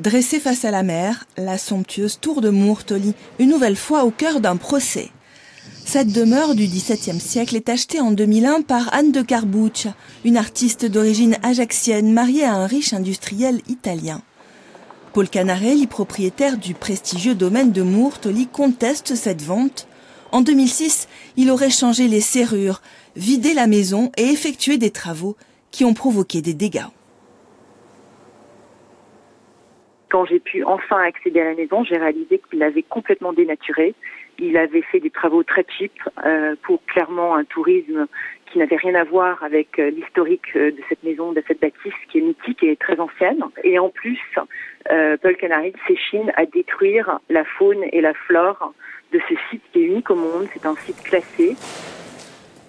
Dressée face à la mer, la somptueuse tour de Mourtoli, une nouvelle fois au cœur d'un procès. Cette demeure du XVIIe siècle est achetée en 2001 par Anne de Carbuccia, une artiste d'origine ajaxienne mariée à un riche industriel italien. Paul Canarelli, propriétaire du prestigieux domaine de Mourtoli, conteste cette vente. En 2006, il aurait changé les serrures, vidé la maison et effectué des travaux qui ont provoqué des dégâts. Quand j'ai pu enfin accéder à la maison, j'ai réalisé qu'il l'avait complètement dénaturé. Il avait fait des travaux très cheap euh, pour clairement un tourisme qui n'avait rien à voir avec euh, l'historique euh, de cette maison, de cette bâtisse qui est mythique et très ancienne. Et en plus, Paul Canary s'échine à détruire la faune et la flore de ce site qui est unique au monde. C'est un site classé.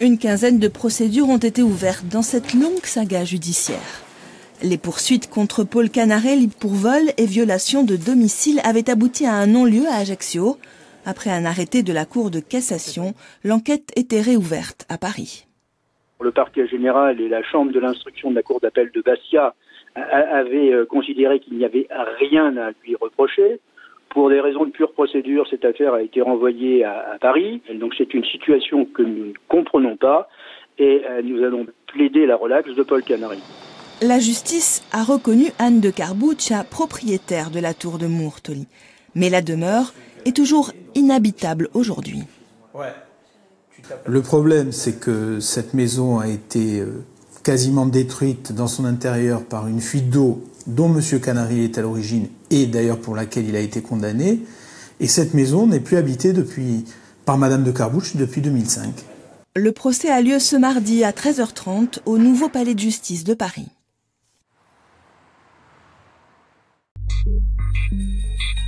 Une quinzaine de procédures ont été ouvertes dans cette longue saga judiciaire. Les poursuites contre Paul Canarelli pour vol et violation de domicile avaient abouti à un non-lieu à Ajaccio. Après un arrêté de la Cour de cassation, l'enquête était réouverte à Paris. Le parquet général et la chambre de l'instruction de la Cour d'appel de Bastia avaient euh, considéré qu'il n'y avait rien à lui reprocher. Pour des raisons de pure procédure, cette affaire a été renvoyée à, Paris. Donc c'est une situation que nous ne comprenons pas et euh, nous allons plaider la relaxe de Paul Canary. La justice a reconnu Anne de Carbuccia propriétaire de la tour de Mourtoli. Mais la demeure est toujours inhabitable aujourd'hui. Le problème, c'est que cette maison a été euh, quasiment détruite dans son intérieur par une fuite d'eau dont M. Canary est à l'origine et d'ailleurs pour laquelle il a été condamné. Et cette maison n'est plus habitée depuis, par Madame de Carbuccia depuis 2005. Le procès a lieu ce mardi à 13h30 au nouveau palais de justice de Paris. thank you